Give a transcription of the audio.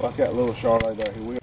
Like that little Charlotte there, he will.